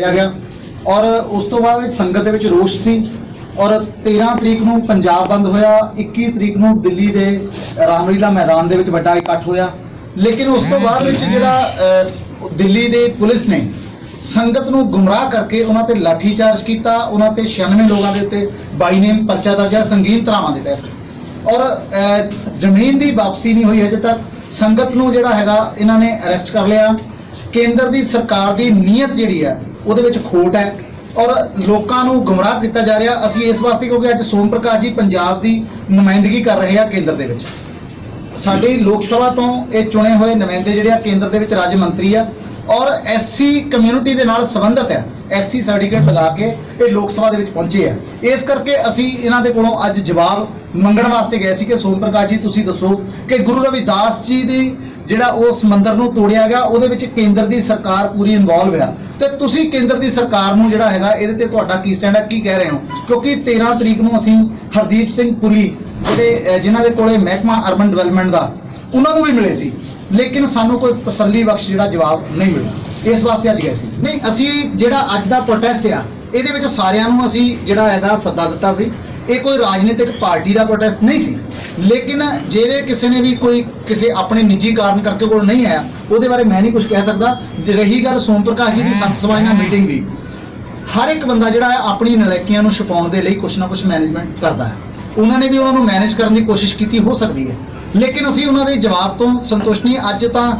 ਲਿਆ ਗਿਆ। ਔਰ ਉਸ ਤੋਂ ਬਾਅਦ ਸੰਗਤ ਦੇ ਵਿੱਚ ਰੋਸ਼ ਸੀ। ਔਰ 13 ਤਰੀਕ ਨੂੰ ਪੰਜਾਬ ਬੰਦ ਹੋਇਆ। 21 ਤਰੀਕ ਨੂੰ ਦਿੱਲੀ ਦੇ ਰਾਮਲੀਲਾ ਮੈਦਾਨ ਦੇ ਵਿੱਚ ਵੱਡਾ ਇਕੱਠ ਹੋਇਆ। ਲੇਕਿਨ ਉਸ ਤੋਂ ਬਾਅਦ ਵਿੱਚ ਜਿਹੜਾ ਦਿੱਲੀ ਦੇ ਪੁਲਿਸ ਨੇ ਸੰਗਤ ਨੂੰ ਗੁੰਮਰਾਹ ਕਰਕੇ ਉਹਨਾਂ ਤੇ ਲਾਠੀਚਾਰਜ ਕੀਤਾ। ਉਹਨਾਂ ਤੇ 96 ਲੋਕਾਂ ਦੇ ਉੱਤੇ ਬਾਈ ਨੇਮ ਪਰਚਾ ਦਰਜ ਹੈ। ਸੰਗੀਨ ਧਰਾਵਾਂ ਦੇ ਤਹਿਤ। ਔਰ ਅਹ, ਜ਼ਮੀਨ ਦੀ ਵਾਪਸੀ ਨਹੀਂ ਹੋਈ ਹਜੇ ਤੱਕ। ਸੰਗਤ ਨੂੰ ਜਿਹੜਾ ਹੈਗਾ ਇਹਨਾਂ ਨੇ ਅਰੈਸਟ ਕਰ ਲਿਆ। ਕੇਂਦਰ ਦੀ ਸਰਕਾਰ ਦੀ ਨੀਅਤ ਜਿਹੜੀ ਹੈ ਉਹਦੇ ਵਿੱਚ ਖੋਟ ਹੈ ਔਰ ਲੋਕਾਂ ਨੂੰ ਗੁੰਮਰਾਹ ਕੀਤਾ ਜਾ ਰਿਹਾ। ਅਸੀਂ ਇਸ ਵਾਸਤੇ ਕਿਉਂਕਿ ਅੱਜ ਸੋਮ ਪ੍ਰਕਾਸ਼ ਜੀ ਪੰਜਾਬ ਦੀ ਨੁਮਾਇੰਦਗੀ ਕਰ ਰਹੇ ਆ ਕੇਂਦਰ ਦੇ ਵਿੱਚ। ਸਾਡੀ ਲੋਕ ਸਭਾ ਤੋਂ ਇਹ ਚੁਣੇ ਹੋਏ ਨੁਮਾਇੰਦੇ ਜਿਹੜੇ ਆ ਕੇਂਦਰ ਦੇ ਵਿੱਚ ਰਾਜ ਮੰਤਰੀ ਆ ਔਰ ਐਸਸੀ ਕਮਿਊਨਿਟੀ ਦੇ ਨਾਲ ਸੰਬੰਧਿਤ ਆ। ਐਸਸੀ ਸਰਟੀਫਿਕੇਟ ਲਗਾ ਕੇ ਇਹ ਲੋਕ ਸਭਾ ਦੇ ਵਿੱਚ ਪਹੁੰਚੇ ਆ। ਇਸ ਕਰਕੇ ਅਸੀਂ ਇਹਨਾਂ ਦੇ ਕੋਲੋਂ ਅੱਜ ਜਵਾਬ ਮੰਗਣ ਵਾਸਤੇ ਗਏ ਸੀ ਕਿ ਸੋਮ ਪ੍ਰਕਾਸ਼ ਜੀ ਤੁਸੀਂ ਦੱਸੋ ਕਿ ਗੁਰੂ ਰਵਿਦਾਸ ਜੀ ਦੀ ਜਿਹੜਾ ਉਹ ਸਮੁੰਦਰ ਨੂੰ ਤੋੜਿਆ ਗਿਆ ਉਹਦੇ ਵਿੱਚ ਕੇਂਦਰ ਦੀ ਸਰਕਾਰ ਪੂਰੀ ਇਨਵੋਲਵ ਆ। ਤੇ ਤੁਸੀਂ ਕੇਂਦਰ ਦੀ ਸਰਕਾਰ ਨੂੰ ਜਿਹੜਾ ਹੈਗਾ ਇਹਦੇ ਤੇ ਤੁਹਾਡਾ ਕੀ ਸਟੈਂਡ ਹੈ ਕੀ ਕਹਿ ਰਹੇ ਹੋ? ਕਿਉਂਕਿ 13 ਤਰੀਕ ਨੂੰ ਅਸੀਂ ਹਰਦੀਪ ਸਿੰਘ ਪੁਰੀ ਜਿਹੜੇ ਅਹ, ਜਿਨ੍ਹਾਂ ਦੇ ਕੋਲੇ ਮਹਿਕਮਾ ਅਰਬਨ ਡਿਵੈਲਪਮੈਂਟ ਦਾ ਉਹਨਾਂ ਨੂੰ ਵੀ ਮਿਲੇ ਸੀ। ਲੇਕਿਨ ਸਾਨੂੰ ਕੋਈ ਤਸੱਲੀ ਬਖਸ਼ ਜਿਹੜਾ ਜਵਾਬ ਨਹੀਂ ਮਿਲਿਆ। ਇਸ ਵਾਸਤੇ ਅੱਜ ਗਏ ਸੀ। ਨਹੀਂ ਅਸੀਂ ਜਿਹੜਾ ਅੱਜ ਦਾ ਪ੍ਰੋਟੈਸਟ ਆ ਇਹਦੇ ਵਿੱਚ ਸਾਰਿਆਂ ਨੂੰ ਅਸੀਂ ਜਿਹੜਾ ਹੈਗਾ ਸੱਦਾ ਦਿੱਤਾ ਸੀ। ਇਹ ਕੋਈ ਰਾਜਨੀਤਿਕ ਪਾਰਟੀ ਦਾ ਪ੍ਰੋਟੈਸਟ ਨਹੀਂ ਸੀ। ਲੇਕਿਨ ਜਿਹੜੇ ਕਿਸੇ ਨੇ ਵੀ ਕੋਈ ਕਿਸੇ ਆਪਣੇ ਨਿੱਜੀ ਕਾਰਨ ਕਰਕੇ ਕੋਲ ਨਹੀਂ ਆਇਆ ਉਹਦੇ ਬਾਰੇ ਮੈਂ ਨਹੀਂ ਕੁਝ ਕਹਿ ਸਕਦਾ। ਰਹੀ ਗੱਲ ਸੋਮ ਪ੍ਰਕਾਸ਼ ਜੀ ਦੀ ਸੰਤ ਸਭਾ ਨਾਲ ਮੀਟਿੰਗ ਦੀ। ਹਰ ਇੱਕ ਬੰਦਾ ਜਿਹੜਾ ਹੈ ਆਪਣੀ ਨਲਾਇਕੀਆਂ ਨੂੰ ਛੁਪਾਉਣ ਦੇ ਲਈ ਕੁਝ ਨਾ ਕੁਝ ਮੈਨੇਜਮੈਂਟ ਕਰਦਾ ਹੈ। ਉਹਨਾਂ ਨੇ ਵੀ ਉਹਨਾਂ ਨੂੰ ਮੈਨੇਜ ਕਰਨ ਦੀ ਕੋਸ਼ਿਸ਼ ਕੀਤੀ ਹੋ ਸਕਦੀ ਹੈ। ਲੇਕਿਨ ਅਸੀਂ ਉਹਨਾਂ ਦੇ ਜਵਾਬ ਤੋਂ ਸੰਤੁਸ਼ਟ ਨਹੀਂ। ਅੱਜ ਤਾਂ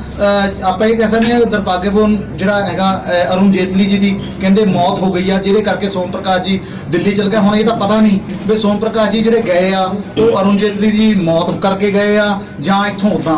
ਆਪਾਂ ਇਹ ਕਹਿ ਸਕਦੇ ਹਾਂ ਦੁਰਭਾਗਯਪੂਰਨ ਜਿਹੜਾ ਹੈਗਾ ਅਰੁਣ ਜੇਤਲੀ ਜੀ ਦੀ ਕਹਿੰਦੇ ਮੌਤ ਹੋ ਗਈ ਆ ਜਿਹਦੇ ਕਰਕੇ ਸੋਮ ਪ੍ਰਕਾਸ਼ ਜੀ ਦਿੱਲੀ ਚਲ ਗਏ। ਹੁਣ ਇਹ ਤਾਂ ਪਤਾ ਨਹੀਂ ਵੀ ਸੋਮ ਪ੍ਰਕਾਸ਼ ਜੀ ਜਿਹੜੇ ਗਏ ਆ ਉਹ ਅਰੁਣ ਜੇਤਲੀ ਦੀ ਮੌਤ ਕਰਕੇ ਗਏ ਆ ਜਾਂ ਇੱਥੋਂ ਉਦਾਂ।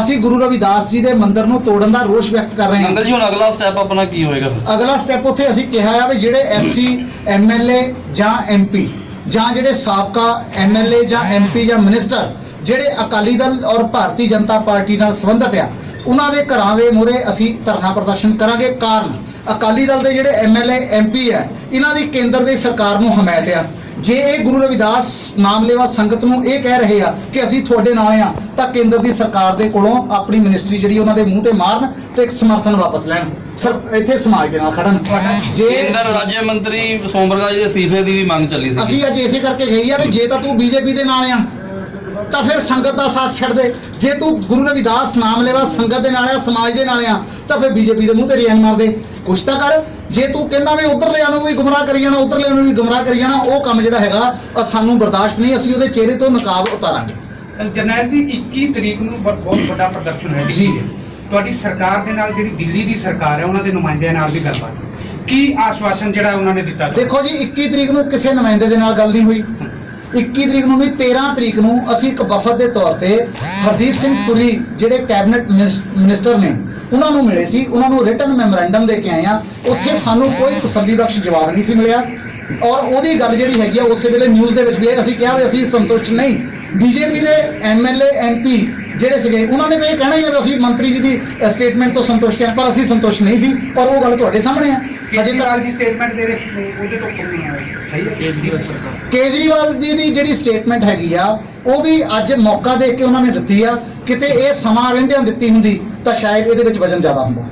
ਅਸੀਂ ਗੁਰੂ ਰਵਿਦਾਸ ਜੀ ਦੇ ਮੰਦਿਰ ਨੂੰ ਤੋੜਨ ਦਾ ਰੋਸ਼ ਵਿਅਕਤ ਕਰ ਰਹੇ ਹਾਂ। ਅੰਕਲ ਜੀ ਹੁਣ ਅਗਲਾ ਸਟੈਪ ਆਪਣਾ ਕੀ ਹੋਏਗਾ? ਅਗਲਾ ਸਟੈਪ ਉੱਥੇ ਅਸੀਂ ਕਿਹਾ ਆ ਵੀ ਜਿਹੜੇ ਐਸਸੀ ਐਮਐਲਏ ਜਾਂ ਐਮਪੀ ਜਾਂ ਜਿਹੜੇ ਸਾਬਕਾ ਐਮਐਲਏ ਜਾਂ ਐਮਪੀ ਜਾਂ ਮਿਨਿਸਟਰ ਜਿਹੜੇ ਅਕਾਲੀ ਦਲ ਔਰ ਭਾਰਤੀ ਜਨਤਾ ਪਾਰਟੀ ਨਾਲ ਸੰਬੰਧਿਤ ਆ ਉਹਨਾਂ ਦੇ ਘਰਾਂ ਦੇ ਮੂਹਰੇ ਅਸੀਂ ਧਰਨਾ ਪ੍ਰਦਰਸ਼ਨ ਕਰਾਂਗੇ। ਕਾਰਨ ਅਕਾਲੀ ਦਲ ਦੇ ਜਿਹੜੇ ਐਮਐਲਏ ਐਮਪੀ ਆ ਇਹਨਾਂ ਦੀ ਕੇਂਦਰ ਦੀ ਸਰਕਾਰ ਨੂੰ ਹਮਾਇਤ ਆ। ਜੇ ਇਹ ਗੁਰੂ ਰਵਿਦਾਸ ਨਾਮ ਲੈਵਾ ਸੰਗਤ ਨੂੰ ਇਹ ਕਹਿ ਰਹੇ ਆ ਕਿ ਅਸੀਂ ਤੁਹਾਡੇ ਨਾਲ ਆ ਤਾਂ ਕੇਂਦਰ ਦੀ ਸਰਕਾਰ ਦੇ ਕੋਲੋਂ ਆਪਣੀ ਮਿਨਿਸਟਰੀ ਜਿਹੜੀ ਉਹਨਾਂ ਦੇ ਮੂੰਹ ਤੇ ਮਾਰਨ ਤੇ ਇੱਕ ਸਮਰਥਨ ਵਾਪਸ ਲੈਣ। ਸਰ ਇੱਥੇ ਸਮਾਜ ਦੇ ਨਾਲ ਖੜਨ। ਜੇ ਕੇਂਦਰ ਰਾਜ ਮੰਤਰੀ ਸੋਮ ਪ੍ਰਕਾਸ਼ ਜੀ ਦੇ ਅਸਤੀਫੇ ਦੀ ਵੀ ਮੰਗ ਚੱਲੀ ਸੀ ਅਸੀਂ ਅੱਜ ਇਸੇ ਕਰਕੇ ਗਈ ਆ ਵੀ ਜੇ ਤਾਂ ਤੂੰ ਬੀਜੇਪੀ ਦੇ ਨਾਲ ਆ ਤਾਂ ਫਿਰ ਸੰਗਤ ਦਾ ਸਾਥ ਛੱਡ ਦੇ। ਜੇ ਤੂੰ ਗੁਰੂ ਰਵਿਦਾਸ ਨਾਮ ਲੈਵਾ ਸੰਗਤ ਦੇ ਨਾਲ ਆ ਸਮਾਜ ਦੇ ਨਾਲ ਆ ਤਾਂ ਫਿਰ ਬੀਜੇਪੀ ਦੇ ਮੂੰਹ ਤੇ ਰਿਆਨ ਮਾਰ ਦੇ। ਕੁਛ ਤਾਂ ਕਰ। ਜੇ ਤੂੰ ਕਹਿੰਦਾ ਵੀ ਉਧਰਲੇ ਨੂੰ ਵੀ ਗੁੰਮਰਾਹ ਕਰੀ ਜਾਣਾ ਉਧਰਲੇ ਨੂੰ ਵੀ ਗੁੰਮਰਾਹ ਕਰੀ ਜਾਣਾ ਉਹ ਕੰਮ ਜਿਹੜਾ ਹੈਗਾ ਸਾਨੂੰ ਬਰਦਾਸ਼ਤ ਨਹੀਂ। ਅਸੀਂ ਉਹਦੇ ਚਿਹਰੇ ਤੋਂ ਨਕਾਬ ਉਤਾਰਾਂਗੇ। ਜਰਨੈਲ ਜੀ 21 ਤਰੀਕ ਨੂੰ ਬਹੁਤ ਵੱਡਾ ਪ੍ਰਦਰਸ਼ਨ ਹੈ ਜੀ। ਤੁਹਾਡੀ ਸਰਕਾਰ ਦੇ ਨਾਲ ਜਿਹੜੀ ਦਿੱਲੀ ਦੀ ਸਰਕਾਰ ਹੈ ਉਹਨਾਂ ਦੇ ਨੁਮਾਇੰਦਿਆਂ ਨਾਲ ਵੀ ਗੱਲਬਾਤ। ਕੀ ਆਸ਼ਵਾਸਨ ਜਿਹੜਾ ਉਹਨਾਂ ਨੇ ਦਿੱਤਾ? ਦੇਖੋ ਜੀ 21 ਤਰੀਕ ਨੂੰ ਕਿਸੇ ਨੁਮਾਇੰਦੇ ਦੇ ਨਾਲ ਗੱਲ ਨਹੀਂ ਹੋਈ। 21 ਤਰੀਕ ਨੂੰ ਵੀ 13 ਤਰੀਕ ਨੂੰ ਅਸੀਂ ਇੱਕ ਵਫਦ ਦੇ ਤੌਰ ਤੇ ਹਰਦੀਪ ਸਿੰਘ ਪੁਰੀ ਜਿਹੜੇ ਕੈਬਨਿਟ ਮਿਨਿਸ- ਮਿਨਿਸਟਰ ਨੇ, ਉਹਨਾਂ ਨੂੰ ਮਿਲੇ ਸੀ, ਉਹਨਾਂ ਨੂੰ ਰਿਟਨ ਮੈਮੋਰੈਂਡਮ ਦੇ ਕੇ ਆਏ ਆ ਉੱਥੇ ਸਾਨੂੰ ਕੋਈ ਤਸੱਲੀਬਖਸ਼ ਜਵਾਬ ਨਹੀਂ ਸੀ ਮਿਲਿਆ। ਔਰ ਉਹਦੀ ਗੱਲ ਜਿਹੜੀ ਹੈਗੀ ਆ, ਉਸੇ ਵੇਲੇ ਨਿਊਜ਼ ਦੇ ਵਿੱਚ ਵੀ ਅਸੀਂ ਕਿਹਾ ਵੀ ਅਸੀਂ ਸੰਤੁਸ਼ਟ ਨਹੀਂ। ਬੀਜੇਪੀ ਦੇ ਐਮਐਲਏ ਐਮਪੀ ਜਿਹੜੇ ਸੀਗੇ, ਉਹਨਾਂ ਨੇ ਤਾਂ ਇਹ ਕਹਿਣਾ ਹੀ ਆ ਵੀ ਅਸੀਂ ਮੰਤਰੀ ਜੀ ਦੀ ਸਟੇਟਮੈਂਟ ਤੋਂ ਸੰਤੁਸ਼ਟ ਹਾਂ, ਪਰ ਅਸੀਂ ਸੰਤੁਸ਼ਟ ਨਹੀਂ ਸੀ। ਔਰ ਉਹ ਗੱਲ ਤੁਹਾਡੇ ਸਾਹਮਣੇ ਆ। ਅਜੇ ਤੱਕ ਕੇਜਰੀਵਾਲ ਦੀ ਸਟੇਟਮੈਂਟ ਦੇ ਉਹਦੇ ਤੋਂ ਕੋਈ ਨਹੀਂ ਆਇਆ ਸਹੀ ਹੈ ਕੇਜਰੀਵਾਲ ਸਰਕਾਰ। ਕੇਜਰੀਵਾਲ ਜੀ ਦੀ ਜਿਹੜੀ ਸਟੇਟਮੈਂਟ ਹੈਗੀ ਆ ਉਹ ਵੀ ਅੱਜ ਮੌਕਾ ਦੇਖ ਕੇ ਉਹਨਾਂ ਨੇ ਦਿੱਤੀ ਆ ਕਿਤੇ ਇਹ ਸਮਾਂ ਰਹਿੰਦਿਆਂ ਦਿੱਤੀ ਹੁੰਦੀ ਤਾਂ ਸ਼ਾਇਦ ਇਹਦੇ ਵਿੱਚ ਵਜਨ ਜ਼ਿਆਦਾ ਹੁੰਦਾ।